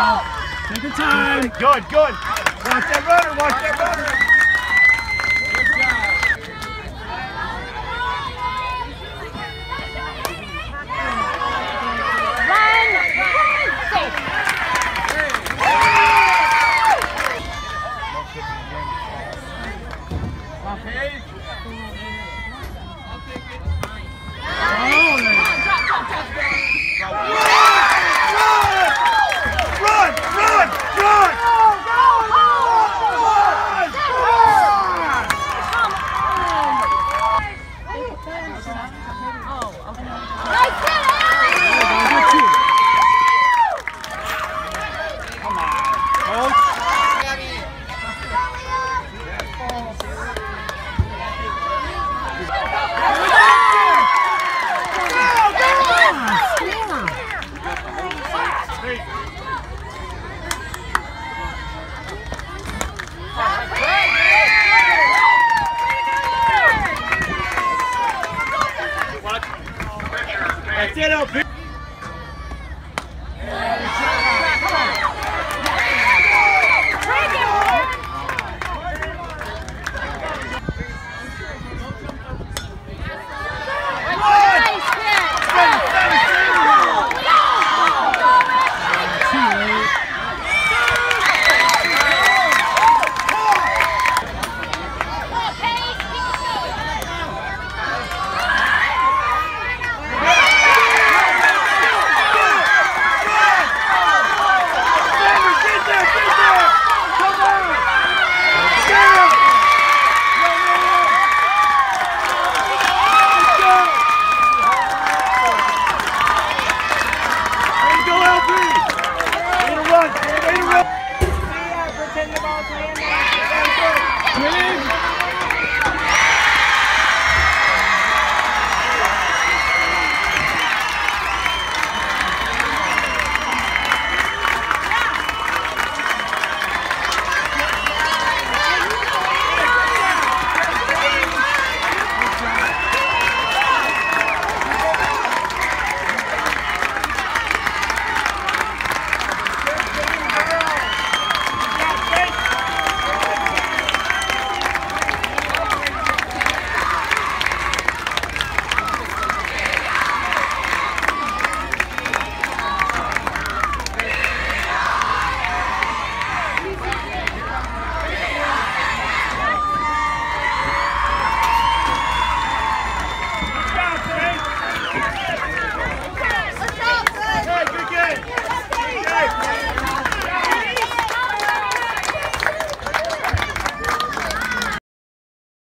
Take your time. Good, good. Watch that runner, watch that runner. It, LP.